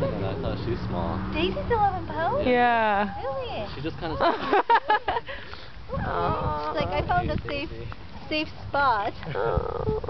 nothing and I thought she's small. Daisy's 11 pounds? Yeah. Really? She just kind of. Like, I found a safe, safe spot.